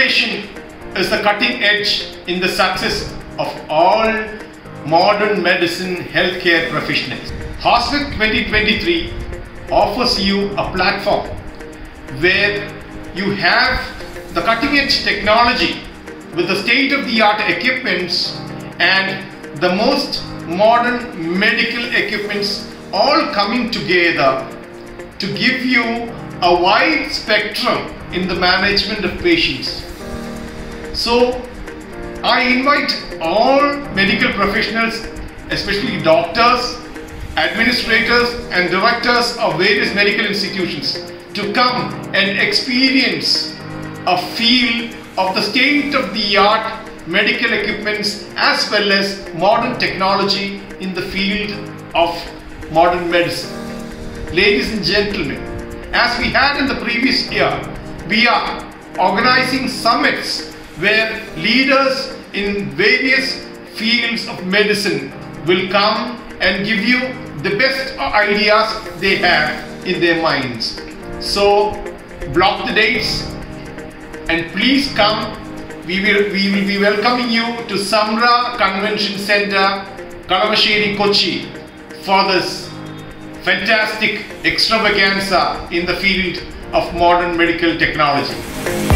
innovation is the cutting edge in the success of all modern medicine healthcare professionals. Hospex 2023 offers you a platform where you have the cutting edge technology with the state of the art equipments and the most modern medical equipments all coming together to give you a wide spectrum in the management of patients. So, I invite all medical professionals, especially doctors, administrators, and directors of various medical institutions, to come and experience a feel of the state of the art medical equipments as well as modern technology in the field of modern medicine. Ladies and gentlemen, as we had in the previous year, we are organizing summits where leaders in various fields of medicine will come and give you the best ideas they have in their minds. So, block the dates and please come. We will, we will be welcoming you to Samra Convention Center, Kalamassery, Kochi for this fantastic extravaganza in the field of modern medical technology.